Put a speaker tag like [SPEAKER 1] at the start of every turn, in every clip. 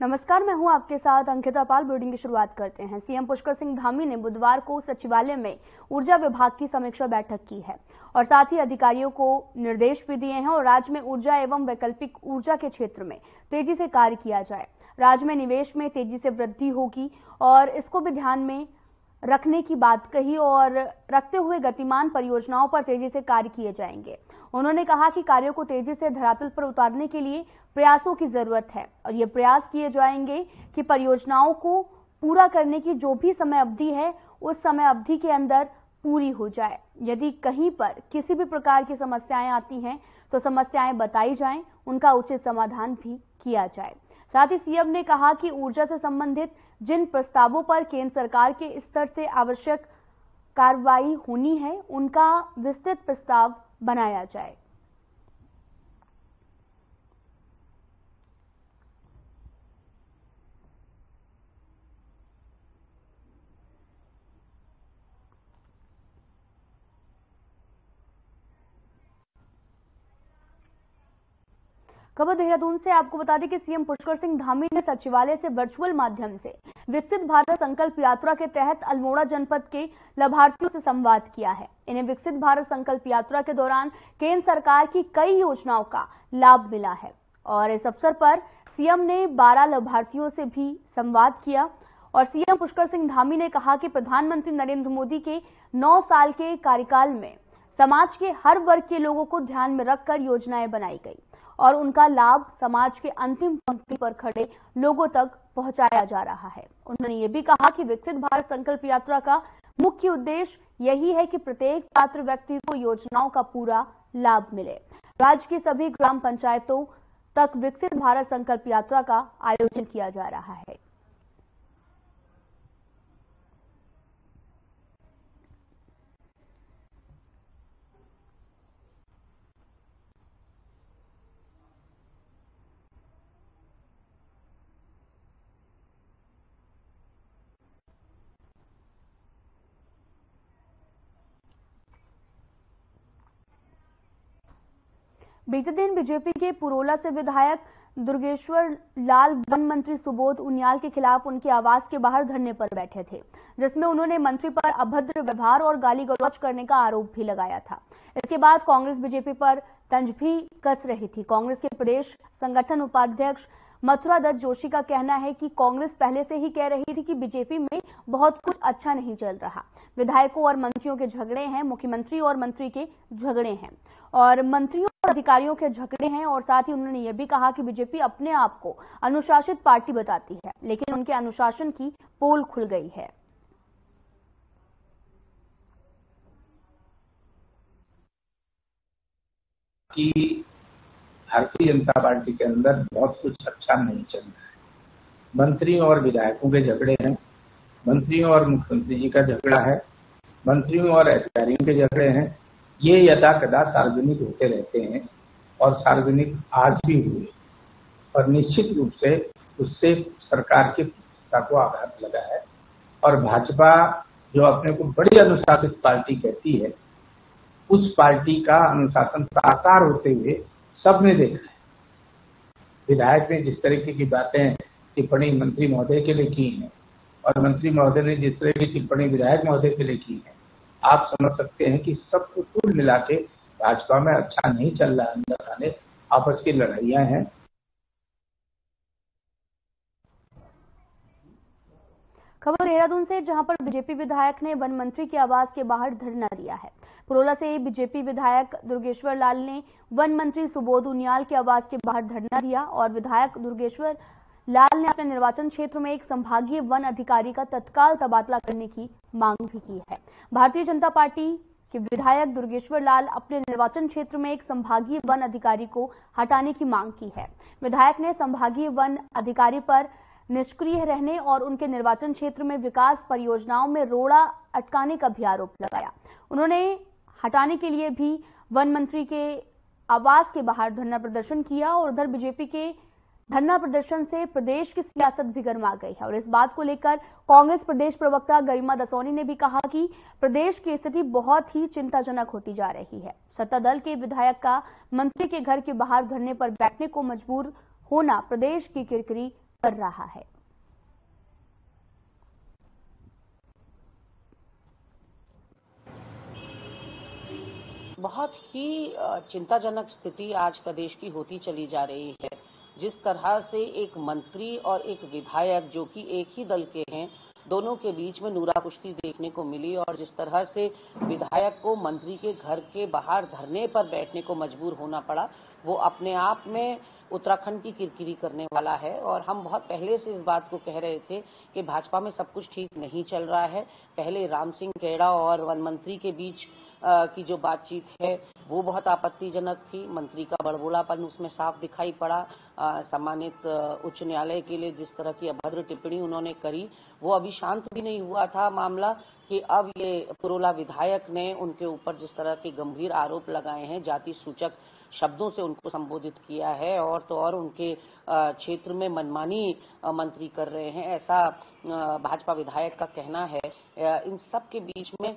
[SPEAKER 1] नमस्कार, मैं हूँ आपके साथ अंकिता पाल। ब्रीडिंग की शुरुआत करते हैं। सीएम पुष्कर सिंह धामी ने बुधवार को सचिवालय में ऊर्जा विभाग की समीक्षा बैठक की है और साथ ही अधिकारियों को निर्देश भी दिए हैं और राज्य में ऊर्जा एवं वैकल्पिक ऊर्जा के क्षेत्र में तेज़ी से कार्य किया जाए। राज्य में निवेश में तेज़ी से वृद्धि होगी और इसको भी ध्यान में रखने की बात कही और रखते हुए गतिमान परियोजनाओं पर तेज़ी से कार्य किए जाएँगे। उन्होंने कहा कि कार्यों को तेज़ी से धरातल पर उतारने के लिए प्रयासों की ज़रूरत है और ये प्रयास किए जाएँगे कि परियोजनाओं को पूरा करने की जो भी समय अवधि है, उस समय अवधि के अंदर पूरी हो जाए। यदि कहीं पर किसी भी प्रकार की समस्याएँ आती हैं तो समस्याएँ बताई जाएँ, उनका उचित समाधान भी किया जाए। साथ ही सीएम ने कहा कि ऊर्जा से संबंधित जिन प्रस्तावों पर केंद्र सरकार के स्तर से आवश्यक कार्रवाई होनी है, उनका विस्तृत प्रस्ताव बनाया जाए। खबर देहरादून से आपको बता दें कि सीएम पुष्कर सिंह धामी ने सचिवालय से वर्चुअल माध्यम से विकसित भारत संकल्प यात्रा के तहत अल्मोड़ा जनपद के लाभार्थियों से संवाद किया है। इन्हें विकसित भारत संकल्प यात्रा के दौरान केंद्र सरकार की कई योजनाओं का लाभ मिला है। और इस अवसर पर सीएम ने 12 लाभार्थियों से भी संवाद किया और सीएम पुष्कर सिंह धामी ने कहा कि प्रधानमंत्री नरेंद्र मोदी के 9 साल के कार्यकाल में समाज के हर वर्ग के लोगों को ध्यान में रखकर योजनाएँ बनाई गई। और उनका लाभ समाज के अंतिम पंक्ति पर खड़े लोगों तक पहुँचाया जा रहा है। उन्होंने ये भी कहा कि विकसित भारत संकल्प यात्रा का मुख्य उद्देश्य यही है कि प्रत्येक पात्र व्यक्ति को योजनाओं का पूरा लाभ मिले। राज्य की सभी ग्राम पंचायतों तक विकसित भारत संकल्प यात्रा का आयोजन किया जा रहा है। बीते दिन बीजेपी के पुरोला से विधायक दुर्गेश्वर लाल वन मंत्री सुबोध उनियाल के खिलाफ उनके आवास के बाहर धरने पर बैठे थे, जिसमें उन्होंने मंत्री पर अभद्र व्यवहार और गाली गलौज करने का आरोप भी लगाया था। इसके बाद कांग्रेस बीजेपी पर तंज भी कस रही थी। कांग्रेस के प्रदेश संगठन उपाध्यक्ष मथुरा दत्त जोशी का कहना है कि कांग्रेस पहले से ही कह रही थी कि बीजेपी में बहुत कुछ अच्छा नहीं चल रहा। विधायकों और मंत्रियों के झगड़े हैं, मुख्यमंत्री और मंत्री के झगड़े हैं। और मंत्रियों और अधिकारियों के झगड़े हैं और साथ ही उन्होंने यह भी कहा कि बीजेपी अपने आप को अनुशासित पार्टी बताती है, लेकिन उनके अनुशासन की पोल खुल गई है।
[SPEAKER 2] कि भारतीय जनता पार्टी के अंदर बहुत कुछ अच्छा नहीं चल रहा है। मंत्रियों और विधायकों के झगड़े हैं। मंत्रियों और मुख्यमंत्री जी का झगड़ा है। मंत्रियों और अधिकारियों के झगड़े हैं। ये यदा कदा सार्वजनिक होते रहते हैं और सार्वजनिक आज भी हुए और निश्चित रूप से उससे सरकार की प्रतिष्ठा को आघात लगा है। और भाजपा जो अपने को बड़ी अनुशासित पार्टी कहती है, उस पार्टी का अनुशासन साकार होते हुए सबने देखा है। विधायक ने जिस तरीके की बातें टिप्पणी मंत्री महोदय के लिए की है और मंत्री महोदय ने जिस तरह की टिप्पणी विधायक महोदय के लिए की है, आप समझ सकते हैं कि सब कुल मिला के भाजपा में अच्छा नहीं चल रहा अंदर आने आपस की लड़ाइया हैं।
[SPEAKER 1] खबर देहरादून से, जहाँ पर बीजेपी विधायक ने वन मंत्री के आवास के बाहर धरना दिया है। पुरोला से बीजेपी विधायक दुर्गेश्वर लाल ने वन मंत्री सुबोध उनियाल के आवास के बाहर धरना दिया और विधायक दुर्गेश्वर लाल ने अपने निर्वाचन क्षेत्र में एक संभागीय वन अधिकारी का तत्काल तबादला करने की मांग भी की है। भारतीय जनता पार्टी के विधायक दुर्गेश्वर लाल अपने निर्वाचन क्षेत्र में एक संभागीय वन अधिकारी को हटाने की मांग की है। विधायक ने संभागीय वन अधिकारी पर निष्क्रिय रहने और उनके निर्वाचन क्षेत्र में विकास परियोजनाओं में रोड़ा अटकाने का भी आरोप लगाया। उन्होंने हटाने के लिए भी वन मंत्री के आवास के बाहर धरना प्रदर्शन किया और उधर बीजेपी के धरना प्रदर्शन से प्रदेश की सियासत भी गर्मा गई है। और इस बात को लेकर कांग्रेस प्रदेश प्रवक्ता गरिमा दसौनी ने भी कहा कि प्रदेश की स्थिति बहुत ही चिंताजनक होती जा रही है। सत्ता दल के विधायक का मंत्री के घर के बाहर धरने पर बैठने को मजबूर होना प्रदेश की किरकिरी कर रहा है।
[SPEAKER 3] बहुत ही चिंताजनक स्थिति आज प्रदेश की होती चली जा रही है। जिस तरह से एक मंत्री और एक विधायक जो कि एक ही दल के हैं, दोनों के बीच में नूरा कुश्ती देखने को मिली और जिस तरह से विधायक को मंत्री के घर के बाहर धरने पर बैठने को मजबूर होना पड़ा, वो अपने आप में उत्तराखंड की किरकिरी करने वाला है और हम बहुत पहले से इस बात को कह रहे थे कि भाजपा में सब कुछ ठीक नहीं चल रहा है। पहले राम सिंह केड़ा और वन मंत्री के बीच की जो बातचीत है, वो बहुत आपत्तिजनक थी। मंत्री का बड़बोलापन उसमें साफ़ दिखाई पड़ा। सम्मानित उच्च न्यायालय के लिए जिस तरह की अभद्र टिप्पणी उन्होंने करी, वो अभी शांत भी नहीं हुआ था मामला कि अब ये पुरोला विधायक ने उनके ऊपर जिस तरह के गंभीर आरोप लगाए हैं, जाति सूचक शब्दों से उनको संबोधित किया है और तो और उनके क्षेत्र में मनमानी मंत्री कर रहे हैं। ऐसा भाजपा विधायक का कहना है इन सब के बीच में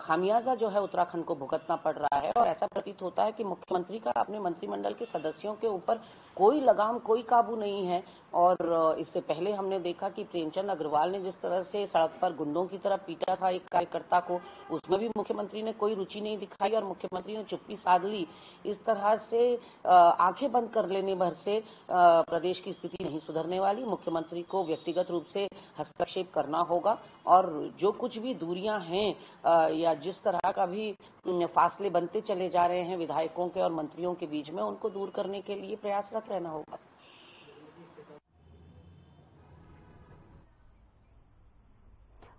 [SPEAKER 3] खामियाजा जो है उत्तराखंड को भुगतना पड़ रहा है और ऐसा प्रतीत होता है कि मुख्यमंत्री का अपने मंत्रिमंडल के सदस्यों के ऊपर कोई लगाम, कोई काबू नहीं है। और इससे पहले हमने देखा कि प्रेमचंद अग्रवाल ने जिस तरह से सड़क पर गुंडों की तरह पीटा था एक कार्यकर्ता को, उसमें भी मुख्यमंत्री ने कोई रुचि नहीं दिखाई और मुख्यमंत्री ने चुप्पी साध ली। इस तरह से आँखें बंद कर लेने भर से प्रदेश की स्थिति नहीं सुधरने वाली। मुख्यमंत्री को व्यक्तिगत रूप से हस्तक्षेप करना होगा और जो कुछ भी दूरियाँ हैं या जिस तरह का भी फासले बनते चले जा रहे हैं विधायकों के और मंत्रियों के बीच में, उनको दूर करने के लिए प्रयासरत रहना होगा।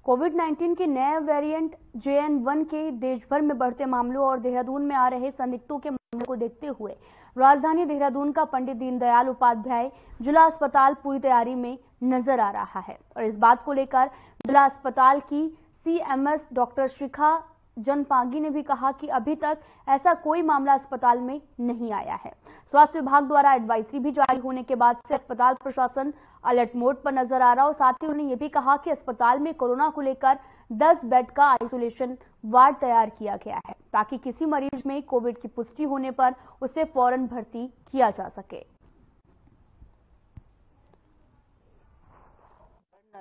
[SPEAKER 1] कोविड 19 के नए वेरिएंट जे एन वन के देश भर में बढ़ते मामलों और देहरादून में आ रहे संदिग्धों के मामलों को देखते हुए, राजधानी देहरादून का पंडित दीनदयाल उपाध्याय जिला अस्पताल पूरी तैयारी में नज़र आ रहा है। और इस बात को लेकर जिला अस्पताल की सीएमएस डॉक्टर शिखा जनपांगी ने भी कहा कि अभी तक ऐसा कोई मामला अस्पताल में नहीं आया है। स्वास्थ्य विभाग द्वारा एडवाइजरी भी जारी होने के बाद से अस्पताल प्रशासन अलर्ट मोड पर नज़र आ रहा और साथ ही उन्होंने ये भी कहा कि अस्पताल में कोरोना को लेकर 10 बेड का आइसोलेशन वार्ड तैयार किया गया है, ताकि किसी मरीज़ में कोविड की पुष्टि होने पर उसे फ़ौरन भर्ती किया जा सके।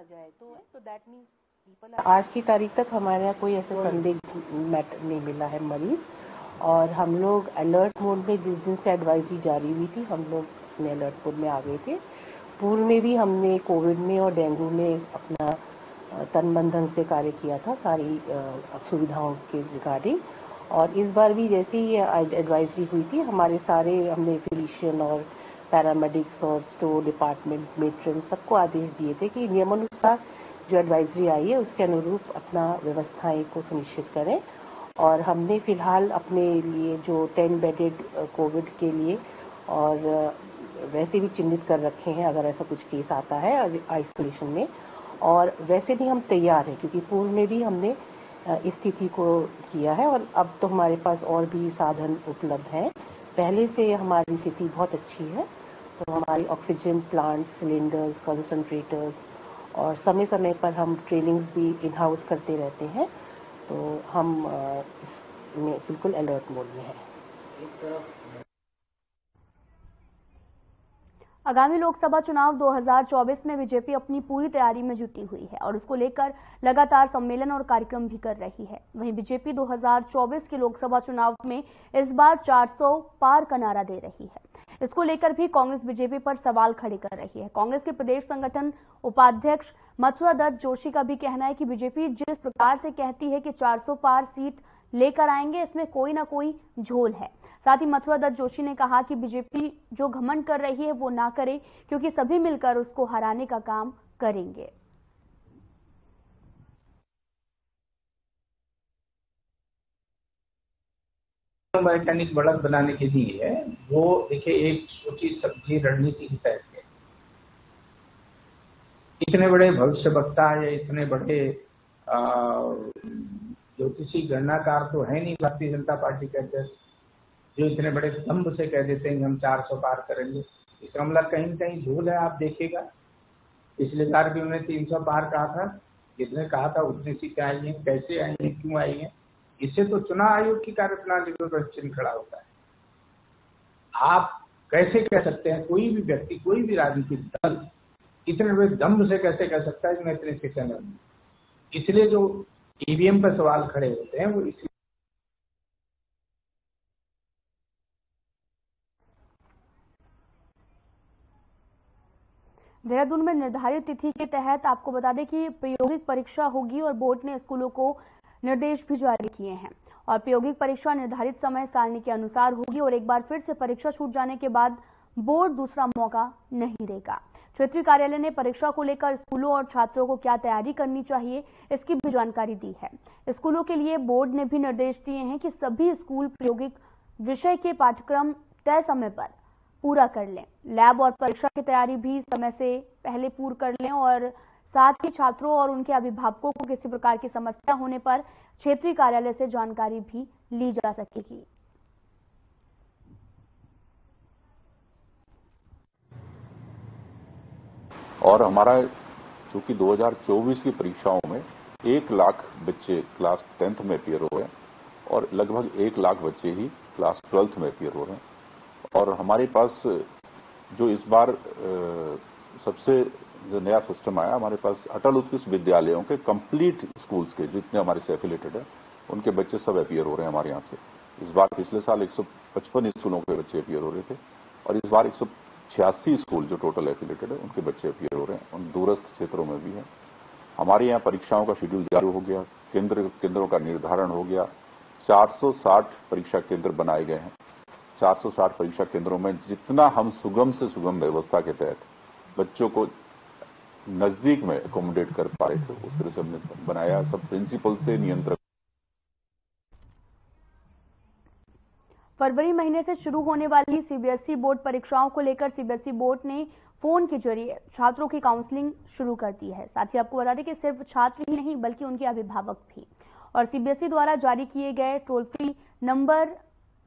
[SPEAKER 4] जाए तो तो दैट मीन्स आज की तारीख तक हमारे यहाँ कोई ऐसा संदिग्ध मैटर नहीं मिला है मरीज़ और हम लोग अलर्ट मोड में जिस दिन से एडवाइजरी जारी हुई थी हम लोग अपने अलर्ट मोड में आ गए थे। पूर्व में भी हमने कोविड में और डेंगू में अपना तन बंधन से कार्य किया था सारी सुविधाओं के रिगार्डिंग और इस बार भी जैसे ही एडवाइजरी हुई थी हमारे सारे हमने फिजिशियन और पैरामेडिक्स और स्टोर डिपार्टमेंट मेट्रन सबको आदेश दिए थे कि नियमानुसार जो एडवाइजरी आई है, उसके अनुरूप अपना व्यवस्थाएँ को सुनिश्चित करें। और हमने फ़िलहाल अपने लिए जो टेन बेडेड कोविड के लिए और वैसे भी चिन्हित कर रखे हैं, अगर ऐसा कुछ केस आता है आइसोलेशन में। और वैसे भी हम तैयार हैं, क्योंकि पूर्व में भी हमने स्थिति को किया है और अब तो हमारे पास और भी साधन उपलब्ध हैं। पहले से हमारी स्थिति बहुत अच्छी है। तो हमारी ऑक्सीजन प्लांट सिलेंडर्स कंसंट्रेटर्स और समय समय पर हम ट्रेनिंग्स भी इन हाउस करते रहते हैं। तो हम इसमें बिल्कुल अलर्ट मोड में हैं।
[SPEAKER 1] आगामी लोकसभा चुनाव 2024 में बीजेपी अपनी पूरी तैयारी में जुटी हुई है और उसको लेकर लगातार सम्मेलन और कार्यक्रम भी कर रही है। वहीं बीजेपी 2024 के लोकसभा चुनाव में इस बार 400 पार का नारा दे रही है। इसको लेकर भी कांग्रेस बीजेपी पर सवाल खड़े कर रही है। कांग्रेस के प्रदेश संगठन उपाध्यक्ष मथुरा दत्त जोशी का भी कहना है कि बीजेपी जिस प्रकार से कहती है कि 400 पार सीट लेकर आएँगे, इसमें कोई ना कोई झोल है। साथ ही मथुरा दत्त जोशी ने कहा कि बीजेपी जो घमंड कर रही है, वो ना करे, क्योंकि सभी मिलकर उसको हराने का काम करेंगे।
[SPEAKER 2] वैज्ञानिक बढ़त बनाने के लिए है वो, देखिए, एक सोची सब्ज़ी रणनीति की तरह है। इतने बड़े भविष्य वक्ता या इतने बड़े ज्योतिषी गणनाकार तो है नहीं, भारतीय जनता पार्टी के अध्यक्ष, जो इतने बड़े स्तंभ से कह देते हैं हम 400 पार करेंगे। इसका मतलब कहीं कहीं झूल है, आप देखिएगा। पिछले बार भी उन्होंने 300 पार कहा था जितने कहा था, उतनी सीटें आई हैं कैसे आई हैं क्यों आई हैं इससे तो चुनाव आयोग की कार्यप्रणाली पर प्रश्न खड़ा होता है। आप कैसे कह सकते हैं, कोई भी व्यक्ति, कोई भी राजनीतिक दल इतने बड़े दम्भ से कैसे कह सकता है कि मैं इतने शिक्षा में इसलिए जो ईवीएम पर सवाल खड़े होते हैं, वो इसलिए
[SPEAKER 1] देहरादून में निर्धारित तिथि के तहत आपको बता दें कि प्रायोगिक परीक्षा होगी और बोर्ड ने स्कूलों को निर्देश भी जारी किए हैं। और प्रायोगिक परीक्षा निर्धारित समय सारणी के अनुसार होगी और एक बार फिर से परीक्षा छूट जाने के बाद बोर्ड दूसरा मौका नहीं देगा। क्षेत्रीय कार्यालय ने परीक्षा को लेकर स्कूलों और छात्रों को क्या तैयारी करनी चाहिए, इसकी भी जानकारी दी है। स्कूलों के लिए बोर्ड ने भी निर्देश दिए हैं कि सभी स्कूल प्रायोगिक विषय के पाठ्यक्रम तय समय पर पूरा कर लें। लैब और परीक्षा की तैयारी भी समय से पहले पूर्ण कर लें और साथ ही छात्रों और उनके अभिभावकों को किसी प्रकार की समस्या होने पर क्षेत्रीय कार्यालय से जानकारी भी ली जा सकेगी।
[SPEAKER 5] और हमारा चूँकि 2024 की परीक्षाओं में एक लाख बच्चे क्लास टेंथ में अपियर हो रहे हैं और लगभग एक लाख बच्चे ही क्लास ट्वेल्थ में अपियर हो रहे हैं। और हमारे पास जो इस बार सबसे जो नया सिस्टम आया, हमारे पास अटल उत्कृष्ट विद्यालयों के कंप्लीट स्कूल्स के, जितने हमारे से एफिलेटेड है, उनके बच्चे सब अपियर हो रहे हैं हमारे यहाँ से। इस बार पिछले साल 155 स्कूलों के बच्चे अपियर हो रहे थे, और इस बार एक सौ छियासी स्कूल जो टोटल एफिलेटेड है, उनके बच्चे अपियर हो रहे हैं, उन दूरस्थ क्षेत्रों में भी है। हमारे यहाँ परीक्षाओं का शेड्यूल जारी हो गया, केंद्र, केंद्रों का निर्धारण हो गया 460 परीक्षा केंद्र बनाए गए हैं। 460 परीक्षा केंद्रों में जितना हम सुगम से सुगम व्यवस्था के तहत बच्चों को नज़दीक में अकोमोडेट कर पा रहे थे उस तरह से हमने बनाया, सब प्रिंसिपल से नियंत्रण
[SPEAKER 1] फरवरी महीने से शुरू होने वाली सीबीएसई बोर्ड परीक्षाओं को लेकर सीबीएसई बोर्ड ने फ़ोन के ज़रिए छात्रों की काउंसलिंग शुरू कर दी है। साथ ही आपको बता दें कि सिर्फ़ छात्र ही नहीं, बल्कि उनके अभिभावक भी। और सीबीएसई द्वारा जारी किए गए टोल फ्री नंबर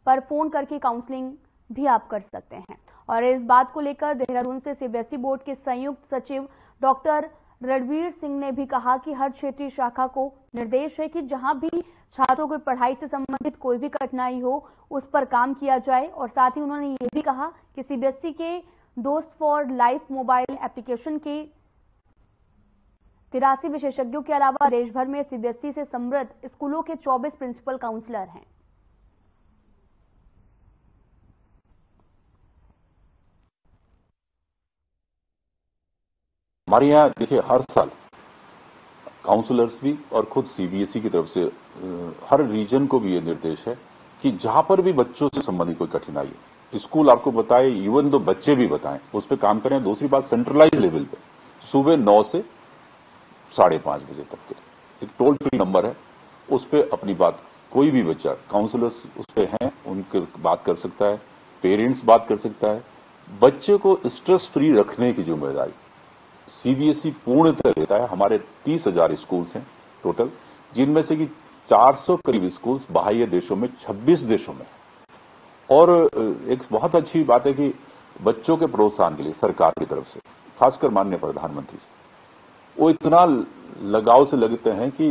[SPEAKER 1] पर फ़ोन करके काउंसलिंग भी आप कर सकते हैं। और इस बात को लेकर देहरादून से सीबीएसई बोर्ड के संयुक्त सचिव डॉक्टर रणवीर सिंह ने भी कहा कि हर क्षेत्रीय शाखा को निर्देश है कि जहाँ भी छात्रों को पढ़ाई से संबंधित कोई भी कठिनाई हो, उस पर काम किया जाए। और साथ ही उन्होंने ये भी कहा कि सीबीएसई के दोस्त फॉर लाइफ मोबाइल एप्लीकेशन के तिरासी विशेषज्ञों के अलावा देशभर में सीबीएसई से समृद्ध स्कूलों के 24 प्रिंसिपल काउंसलर हैं।
[SPEAKER 5] हमारे यहाँ देखिए, हर साल काउंसलर्स भी और खुद सीबीएसई की तरफ़ से हर रीजन को भी ये निर्देश है कि जहाँ पर भी बच्चों से संबंधित कोई कठिनाई है, स्कूल आपको बताए इवन दो बच्चे भी बताएँ, उस पर काम करें। दूसरी बात सेंट्रलाइज लेवल पे, सुबह नौ से साढ़े पाँच बजे तक के, एक टोल फ्री नंबर है, उस पर अपनी बात, कोई भी बच्चा काउंसलर्स उस पर हैं, उनके बात कर सकता है पेरेंट्स बात कर सकता है। बच्चे को स्ट्रेस फ्री रखने की ज़िम्मेदारी सीबीएसई पूर्णतः लेता है। हमारे तीस हज़ार स्कूल्स हैं टोटल, जिनमें से कि 400 करीब स्कूल्स बाह्य देशों में 26 देशों में और एक बहुत अच्छी बात है कि बच्चों के प्रोत्साहन के लिए, सरकार की तरफ़ से, खासकर माननीय प्रधानमंत्री वो इतना लगाव से लगते हैं कि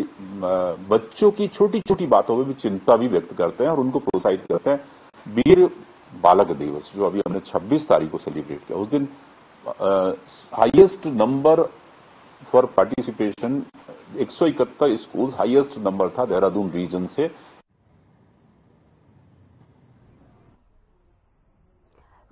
[SPEAKER 5] बच्चों की छोटी छोटी बातों में भी चिंता भी व्यक्त करते हैं और उनको प्रोत्साहित करते हैं। वीर बालक दिवस, जो अभी हमने 26 तारीख को सेलिब्रेट किया, उस दिन हाईएस्ट नंबर फॉर पार्टिसिपेशन एक सौ इकहत्तर स्कूल हाईएस्ट नंबर था देहरादून रीजन से।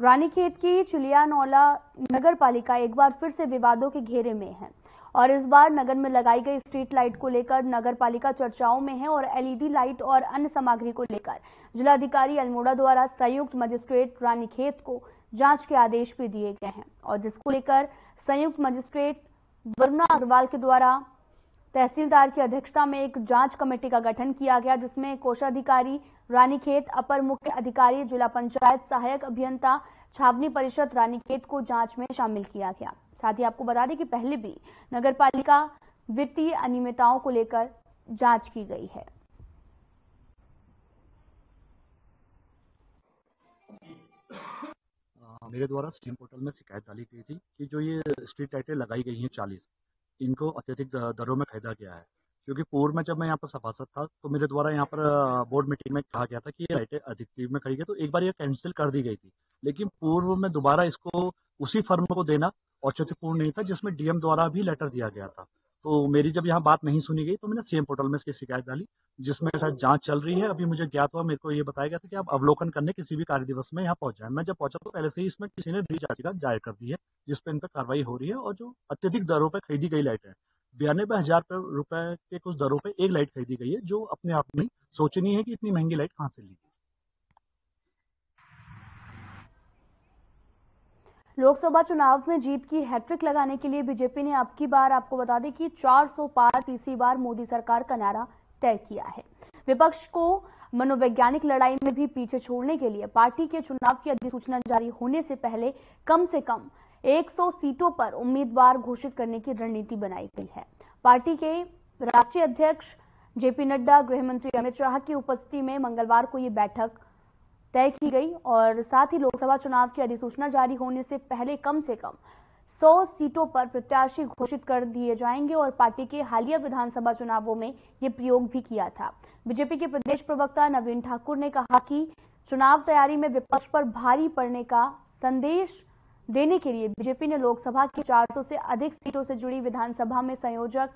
[SPEAKER 1] रानीखेत की चिलियानौला नगर पालिका एक बार फिर से विवादों के घेरे में है और इस बार नगर में लगाई गई स्ट्रीट लाइट को लेकर नगर पालिका चर्चाओं में है और एलईडी लाइट और अन्य सामग्री को लेकर। जिलाधिकारी अल्मोड़ा द्वारा संयुक्त मजिस्ट्रेट रानीखेत को जाँच के आदेश भी दिए गए हैं और जिसको लेकर संयुक्त मजिस्ट्रेट वरुणा अग्रवाल के द्वारा तहसीलदार की अध्यक्षता में एक जाँच कमेटी का गठन किया गया, जिसमें कोषाधिकारी रानीखेत, अपर मुख्य अधिकारी, जिला पंचायत सहायक अभियंता, छावनी परिषद रानीखेत को जाँच में शामिल किया गया। साथ ही आपको बता दें कि पहले भी नगर पालिका वित्तीय अनियमितताओं को लेकर जाँच की गई है।
[SPEAKER 6] मेरे द्वारा सीएम पोर्टल में शिकायत डाली गई थी कि जो ये स्ट्रीट लाइटें लगाई गई हैं चालीस, इनको अत्यधिक दरों में खरीदा गया है। क्योंकि पूर्व में जब मैं यहाँ पर सभासद था तो मेरे द्वारा यहाँ पर बोर्ड मीटिंग में कहा गया था कि ये लाइटें अधिक में खरीदी तो एक बार ये कैंसिल कर दी गई थी। लेकिन पूर्व में दोबारा इसको उसी फर्म को देना औचित्यपूर्ण नहीं था, जिसमें डीएम द्वारा भी लेटर दिया गया था। तो मेरी जब यहाँ बात नहीं सुनी गई तो मैंने सीएम पोर्टल में इसकी शिकायत डाली, जिसमें शायद जाँच चल रही है। अभी मुझे ज्ञात हुआ, मेरे को ये बताया गया था कि आप अवलोकन करने किसी भी कार्य दिवस में यहाँ पहुँच जाए। मैं जब पहुँचा तो पहले से ही इसमें किसी ने रीच याचिका दायर कर दी है जिसपे इन पर कार्रवाई हो रही है और जो अत्यधिक दरों पर खरीदी गई लाइटें बयानबे हज़ार रुपए के कुछ दरों पर एक लाइट खरीदी गई है, जो अपने आप में सोचनी है कि इतनी महँगी लाइट कहाँ से ली
[SPEAKER 1] लोकसभा चुनाव में जीत की हैट्रिक लगाने के लिए बीजेपी ने अब की बार आपको बता दें कि 400 पार तीसरी बार मोदी सरकार का नारा तय किया है। विपक्ष को मनोवैज्ञानिक लड़ाई में भी पीछे छोड़ने के लिए पार्टी के चुनाव की अधिसूचना जारी होने से पहले कम से कम 100 सीटों पर उम्मीदवार घोषित करने की रणनीति बनाई गई है। पार्टी के राष्ट्रीय अध्यक्ष जेपी नड्डा गृह मंत्री अमित शाह की उपस्थिति में मंगलवार को ये बैठक तय की गई और साथ ही लोकसभा चुनाव की अधिसूचना जारी होने से पहले कम से कम 100 सीटों पर प्रत्याशी घोषित कर दिए जाएँगे और पार्टी के हालिया विधानसभा चुनावों में ये प्रयोग भी किया था। बीजेपी के प्रदेश प्रवक्ता नवीन ठाकुर ने कहा कि चुनाव तैयारी में विपक्ष पर भारी पड़ने का संदेश देने के लिए बीजेपी ने लोकसभा की 400 से अधिक सीटों से जुड़ी विधानसभा में संयोजक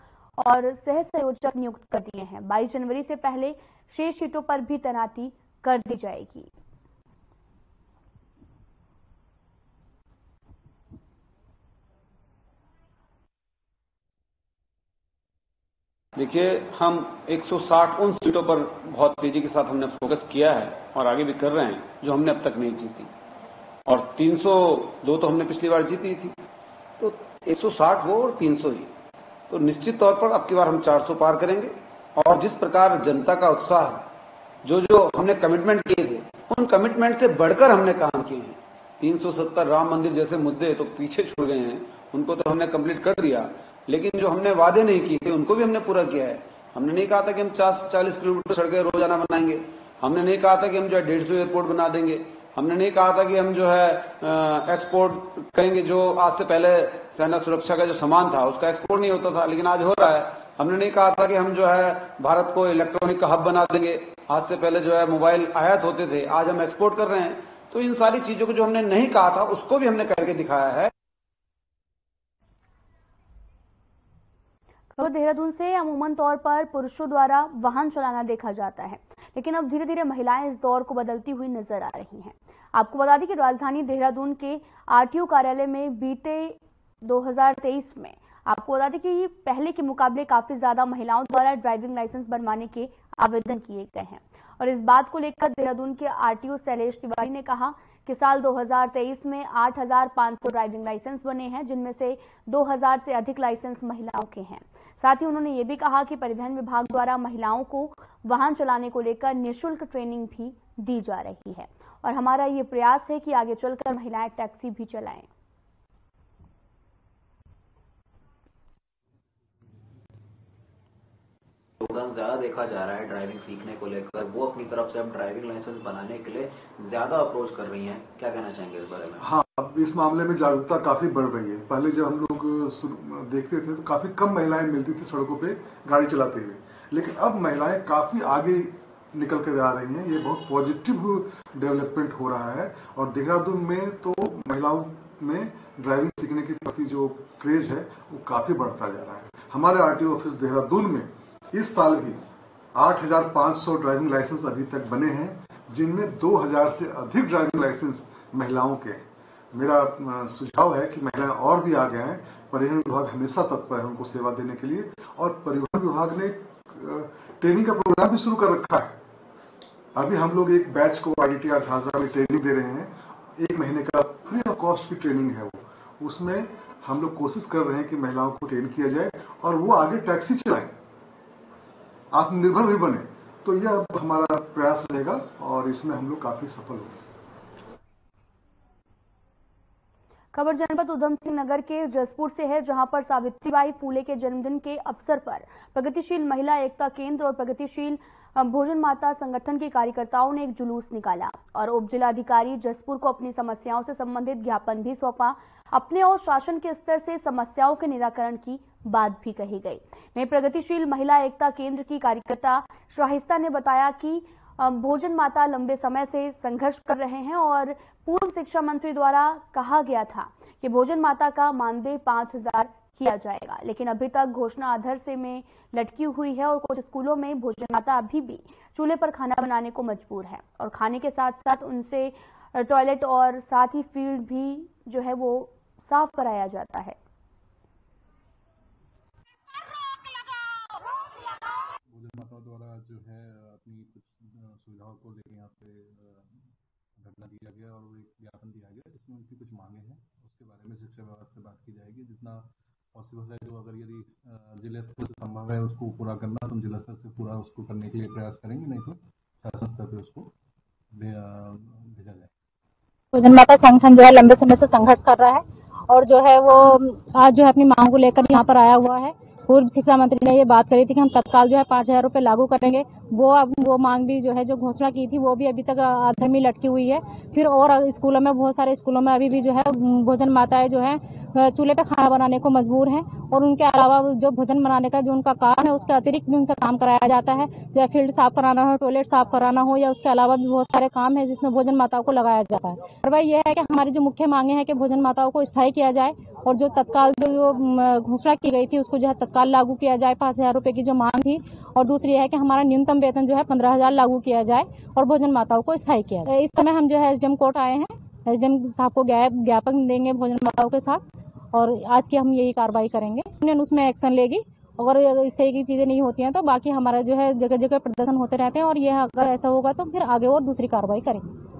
[SPEAKER 1] और सह संयोजक नियुक्त कर दिए हैं। 22 जनवरी से पहले शेष सीटों पर भी तैनाती कर दी जाएगी।
[SPEAKER 7] देखिए, हम 160 उन सीटों पर बहुत तेज़ी के साथ हमने फोकस किया है और आगे भी कर रहे हैं, जो हमने अब तक नहीं जीती। और 302 तो हमने पिछली बार जीती थी। तो 160 वो और 300 ही। तो निश्चित तौर पर अब की बार हम 400 पार करेंगे। और जिस प्रकार जनता का उत्साह जो जो हमने कमिटमेंट किए थे, उन कमिटमेंट से बढ़कर हमने काम किए हैं। 370 राम मंदिर जैसे मुद्दे तो पीछे छूट गए हैं। उनको तो हमने कंप्लीट कर दिया। लेकिन जो हमने वादे नहीं किए थे, उनको भी हमने पूरा किया है। हमने नहीं कहा था कि हम चालीस किलोमीटर सड़कें रोज़ाना बनाएँगे। हमने नहीं कहा था कि हम जो है डेढ़ सौ एयरपोर्ट बना देंगे। हमने नहीं कहा था कि हम जो है एक्सपोर्ट करेंगे जो आज से पहले सेना सुरक्षा का जो सामान था, उसका एक्सपोर्ट नहीं होता था, लेकिन आज हो रहा है। हमने नहीं कहा था कि हम जो है, भारत को इलेक्ट्रॉनिक का हब बना देंगे। आज से पहले जो है, मोबाइल आयात होते थे, आज हम एक्सपोर्ट कर रहे हैं। तो इन सारी चीज़ों को जो हमने नहीं कहा था, उसको भी हमने करके दिखाया है।
[SPEAKER 1] खबर देहरादून से अमूमन तौर पर पुरुषों द्वारा वाहन चलाना देखा जाता है। लेकिन अब धीरे धीरे महिलाएँ इस दौर को बदलती हुई नज़र आ रही हैं। आपको बता दें कि राजधानी देहरादून के आरटीओ कार्यालय में बीते 2023 में आपको बता दें कि पहले के मुकाबले काफ़ी ज़्यादा महिलाओं द्वारा ड्राइविंग लाइसेंस बनवाने के आवेदन किए गए हैं। और इस बात को लेकर देहरादून के आरटीओ शैलेश तिवारी ने कहा कि साल 2023 में 8,500 ड्राइविंग लाइसेंस बने हैं जिनमें से 2,000 से अधिक लाइसेंस महिलाओं के हैं। साथ ही उन्होंने ये भी कहा कि परिवहन विभाग द्वारा महिलाओं को वाहन चलाने को लेकर निःशुल्क ट्रेनिंग भी दी जा रही है। और हमारा ये प्रयास है कि आगे चलकर महिलाएँ टैक्सी भी चलाएँ।
[SPEAKER 8] योगदान ज़्यादा देखा जा रहा है ड्राइविंग सीखने को लेकर। वो अपनी तरफ़ से अब ड्राइविंग लाइसेंस बनाने के लिए ज़्यादा अप्रोच कर रही हैं। क्या कहना चाहेंगे इस बारे में?
[SPEAKER 9] हाँ अब इस मामले में जागरूकता काफ़ी बढ़ रही है। पहले जब हम लोग देखते थे तो काफ़ी कम महिलाएँ मिलती थी सड़कों पर गाड़ी चलाते हुए। लेकिन अब महिलाएँ काफ़ी आगे निकल कर आ रही हैं। ये बहुत पॉजिटिव डेवलपमेंट हो रहा है। और देहरादून में तो महिलाओं में ड्राइविंग सीखने के प्रति जो क्रेज है, वो काफ़ी बढ़ता जा रहा है। हमारे आरटीओ ऑफ़िस देहरादून में इस साल भी 8,500 ड्राइविंग लाइसेंस अभी तक बने हैं जिनमें 2,000 से अधिक ड्राइविंग लाइसेंस महिलाओं के मेरा सुझाव है कि महिलाएँ और भी आगे आए परिवहन विभाग हमेशा तत्पर है उनको सेवा देने के लिए और परिवहन विभाग ने ट्रेनिंग का प्रोग्राम भी शुरू कर रखा है। अभी हम लोग एक बैच को आईटीआर झांझा में ट्रेनिंग दे रहे हैं। एक महीने का फ्री ऑफ़ कॉस्ट की ट्रेनिंग है वो। उसमें हम लोग कोशिश कर रहे हैं कि महिलाओं को ट्रेन किया जाए और वो आगे टैक्सी चलाएँ। आत्मनिर्भर भी बने तो यह हमारा प्रयास रहेगा और इसमें हम लोग काफ़ी सफल होंगे।
[SPEAKER 1] खबर जनपद उधम सिंह नगर के जसपुर से है, जहाँ पर सावित्रीबाई फूले के जन्मदिन के अवसर पर प्रगतिशील महिला एकता केंद्र और प्रगतिशील भोजन माता संगठन के कार्यकर्ताओं ने एक जुलूस निकाला और उप जिलाधिकारी जसपुर को अपनी समस्याओं से संबंधित ज्ञापन भी सौंपा। अपने और शासन के स्तर से समस्याओं के निराकरण की बात भी कही गई। वहीं प्रगतिशील महिला एकता केंद्र की कार्यकर्ता शाहिस्ता ने बताया कि भोजन माता लंबे समय से संघर्ष कर रहे हैं और पूर्व शिक्षा मंत्री द्वारा कहा गया था कि भोजन माता का मानदेय पाँच हज़ार किया जाएगा, लेकिन अभी तक घोषणा अधर से में लटकी हुई है और कुछ स्कूलों में भोजन माता अभी भी चूल्हे पर खाना बनाने को मजबूर है और खाने के साथ साथ उनसे टॉयलेट और साथ ही फ़ील्ड भी जो है वो साफ़ कराया जाता है।
[SPEAKER 6] माता द्वारा जो है, अपनी कुछ सुविधाओं को लेकर यहाँ पे धरना दिया गया और एक ज्ञापन दिया गया जिसमें उनकी कुछ मांगे हैं। उसके बारे में शिक्षा विभाग से बात की जाएगी। जितना पॉसिबल है, जो अगर यदि जिला स्तर से संभव है उसको पूरा करना तो हम जिला स्तर से पूरा उसको करने के लिए प्रयास करेंगे, नहीं तो शासन स्तर पर उसको भेजा जाए
[SPEAKER 10] भोजन माता संगठन जो है, लंबे समय से संघर्ष कर रहा है और जो है वो आज जो है अपनी मांग को लेकर यहाँ पर आया हुआ है। पूर्व शिक्षा मंत्री ने ये बात करी थी कि हम तत्काल जो है पाँच हज़ार रुपये लागू करेंगे। वो अब, वो मांग भी जो है, जो घोषणा की थी, वो भी अभी तक आधर में लटकी हुई है। फिर और स्कूलों में, बहुत सारे स्कूलों में अभी भी जो है, भोजन माताएँ जो है चूल्हे पे खाना बनाने को मजबूर हैं और उनके अलावा जो भोजन बनाने का जो उनका काम है, उसके अतिरिक्त भी उनसे काम कराया जाता है। चाहे फ़ील्ड साफ़ कराना हो, टॉयलेट साफ़ कराना हो या उसके अलावा भी बहुत सारे काम है जिसमें भोजन माताओं को लगाया जाता है। और वह यह है कि हमारी जो मुख्य मांगे हैं कि भोजन माताओं को स्थायी किया जाए और जो तत्काल जो घोषणा की गई थी, उसको जो है तत्काल लागू किया जाए, पाँच हज़ार रूपए की जो मांग थी। और दूसरी है कि हमारा न्यूनतम वेतन जो है पंद्रह हज़ार लागू किया जाए और भोजन माताओं को स्थायी किया जाए। इस समय हम जो है एसडीएम कोर्ट आए हैं। एसडीएम साहब को ज्ञापन देंगे भोजन माताओं के साथ और आज की हम यही कार्रवाई करेंगे। यूनियन उसमें एक्शन लेगी। अगर इस तरह की चीज़ें नहीं होती हैं तो बाकी हमारा जो है जगह जगह प्रदर्शन होते रहते हैं और यह अगर ऐसा होगा तो फिर आगे और दूसरी कार्रवाई करेंगे।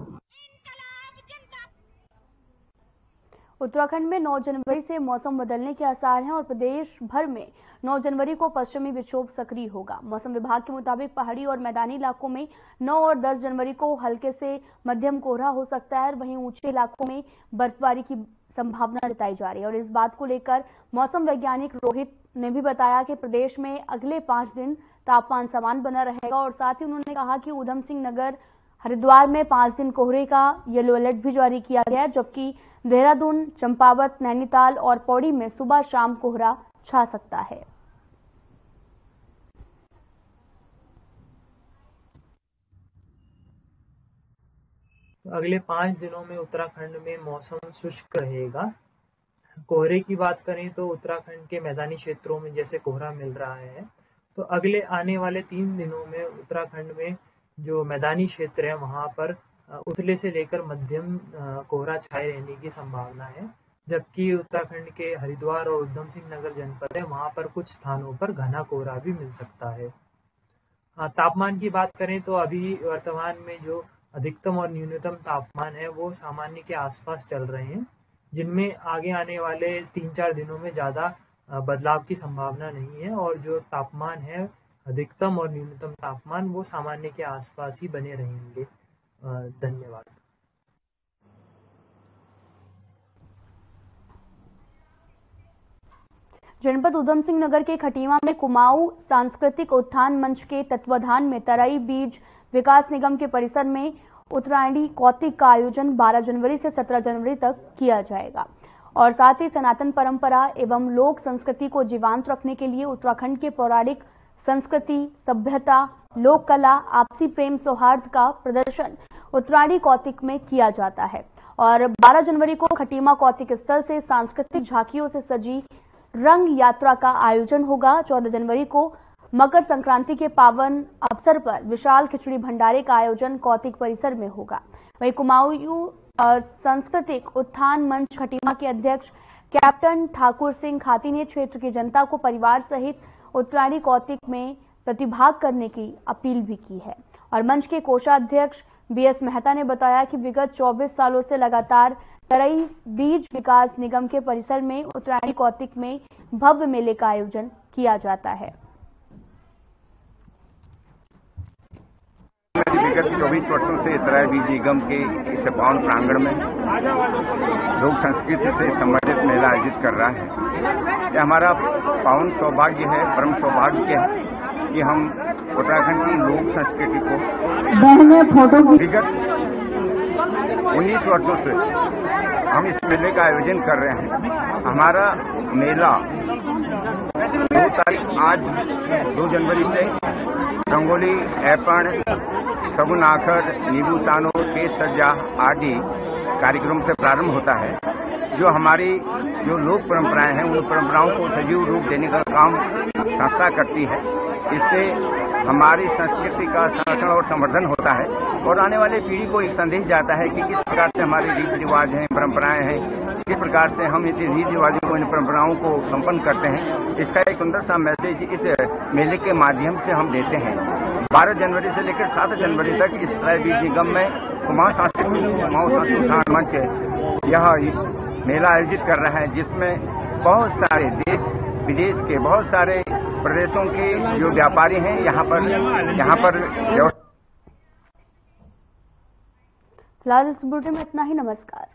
[SPEAKER 1] उत्तराखंड में 9 जनवरी से मौसम बदलने के आसार हैं और प्रदेश भर में 9 जनवरी को पश्चिमी विक्षोभ सक्रिय होगा। मौसम विभाग के मुताबिक पहाड़ी और मैदानी इलाकों में 9 और 10 जनवरी को हल्के से मध्यम कोहरा हो सकता है वहीं ऊँचे इलाकों में बर्फबारी की संभावना जताई जा रही है। और इस बात को लेकर मौसम वैज्ञानिक रोहित ने भी बताया कि प्रदेश में अगले पाँच दिन तापमान समान बना रहेगा और साथ ही उन्होंने कहा कि उधम सिंह नगर, हरिद्वार में पाँच दिन कोहरे का येलो अलर्ट भी जारी किया गया जबकि देहरादून, चंपावत, नैनीताल और पौड़ी में सुबह शाम कोहरा छा सकता है।
[SPEAKER 11] अगले पाँच दिनों में उत्तराखंड में मौसम शुष्क रहेगा। कोहरे की बात करें तो उत्तराखंड के मैदानी क्षेत्रों में जैसे कोहरा मिल रहा है तो अगले आने वाले तीन दिनों में उत्तराखंड में जो मैदानी क्षेत्र है, वहाँ पर उतले से लेकर मध्यम कोहरा छाए रहने की संभावना है। जबकि उत्तराखंड के हरिद्वार और उधम सिंह नगर जनपद है, वहाँ पर कुछ स्थानों पर घना कोहरा भी मिल सकता है। तापमान की बात करें तो अभी वर्तमान में जो अधिकतम और न्यूनतम तापमान है, वो सामान्य के आसपास चल रहे हैं, जिनमें आगे आने वाले तीन चार दिनों में ज़्यादा बदलाव की संभावना नहीं है और जो तापमान है, अधिकतम और न्यूनतम तापमान, वो सामान्य के आसपास ही बने रहेंगे। धन्यवाद।
[SPEAKER 1] जनपद उधम सिंह नगर के खटीमा में कुमाऊं सांस्कृतिक उत्थान मंच के तत्वाधान में तराई बीज विकास निगम के परिसर में उत्तरायणी कौतिक का आयोजन 12 जनवरी से 17 जनवरी तक किया जाएगा। और साथ ही सनातन परंपरा एवं लोक संस्कृति को जीवांत रखने के लिए उत्तराखंड के पौराणिक संस्कृति, सभ्यता, लोक कला, आपसी प्रेम, सौहार्द का प्रदर्शन उत्तरायणी कौतिक में किया जाता है। और 12 जनवरी को खटीमा कौतिक स्थल से सांस्कृतिक झांकियों से सजी रंग यात्रा का आयोजन होगा। 14 जनवरी को मकर संक्रांति के पावन अवसर पर विशाल खिचड़ी भंडारे का आयोजन कौतिक परिसर में होगा। वहीं कुमाऊं सांस्कृतिक उत्थान मंच खटीमा के अध्यक्ष कैप्टन ठाकुर सिंह खाती ने क्षेत्र की जनता को परिवार सहित उत्तरायणी कौतिक में प्रतिभाग करने की अपील भी की है। और मंच के कोषाध्यक्ष बीएस मेहता ने बताया कि विगत 24 सालों से लगातार तरई बीज विकास निगम के परिसर में उत्तरायणी कौतिक में भव्य मेले का आयोजन किया जाता है।
[SPEAKER 12] विगत चौबीस वर्षों से इतराय बीज निगम के इस पावन प्रांगण में लोक संस्कृति से संबंधित मेला आयोजित कर रहा है। यह हमारा पावन सौभाग्य है, परम सौभाग्य है कि हम उत्तराखंड की लोक संस्कृति को बहने फ़ोटो विगत 19 वर्षों से हम इस मेले का आयोजन कर रहे हैं। हमारा मेला दो तारीख आज दो जनवरी से रंगोली ऐपण सगुन आखर नींबू सानो केस सज्जा आदि कार्यक्रम से प्रारंभ होता है। जो हमारी जो लोक परंपराएँ हैं उन परंपराओं को सजीव रूप देने का काम संस्था करती है। इससे हमारी संस्कृति का संरक्षण और संवर्धन होता है और आने वाली पीढ़ी को एक संदेश जाता है कि किस प्रकार से हमारे रीति रिवाज हैं, परंपराएँ हैं, किस प्रकार से हम इन रीति रिवाजों को, इन परंपराओं को संपन्न करते हैं। इसका एक सुंदर सा मैसेज इस मेले के माध्यम से हम देते हैं। 12 जनवरी से लेकर सात जनवरी तक इस बीज निगम में कुमाऊं सांस्कृतिक कुमाऊं संस्थान मंच यह मेला आयोजित कर रहा है, जिसमें बहुत सारे देश, विदेश के बहुत सारे प्रदेशों के जो व्यापारी हैं, यहाँ पर यहाँ पर
[SPEAKER 1] फ़िलहाल इस बुलेटिन में इतना ही, नमस्कार।